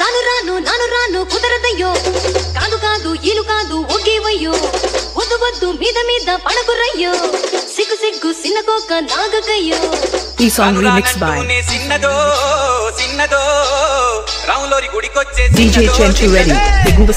రాను రాను నాను రాను కుదరదయ్యో. కాదు కాదు ఈలు కాదు ఒకేవయ్యో వద్దు వద్దు మీద మీద పడకురయ్యో సిగ్గు సిగ్గు సిన్నకోక నాగకయ్యో. ఈ సాంగ్ రీమిక్స్ బై చిన్నదో చిన్నదో రాములోరి గుడికొచ్చే DJ చిన్నదో, Chenchu Reddy, చిన్నదే. Eguva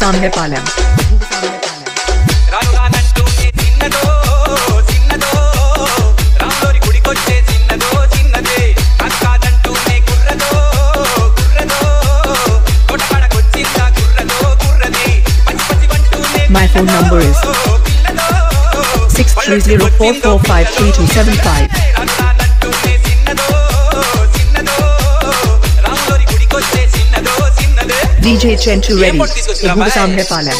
phone number is 6304453275. రానురానంటూనే చిన్నదో చిన్నదో రాములోరి గుడికొచ్చే చిన్నదో చిన్నదే DJ Chenchu Reddy, Eguva Samhepalam.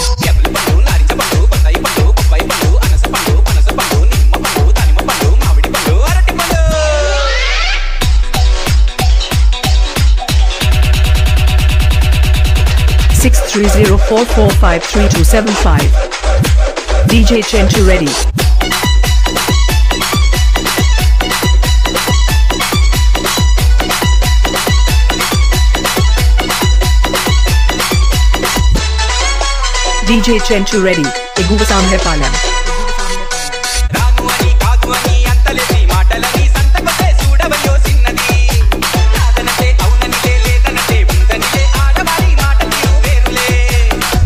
630445325. DJ Chenchu ready. DJ Chenchu ready, Eguvasan palam.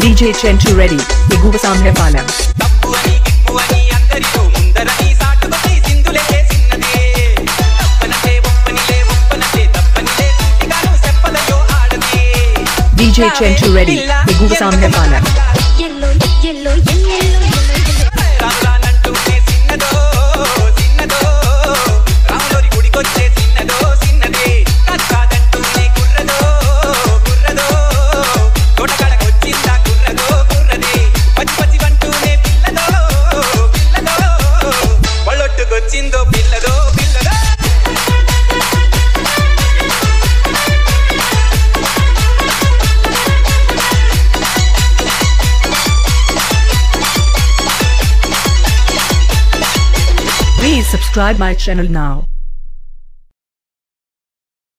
DJ Chentu Reddy, Iguvasam Hefalam. DJ Chen to ready Chentu Reddy, Iguvasam Hefalam. Please subscribe my channel now.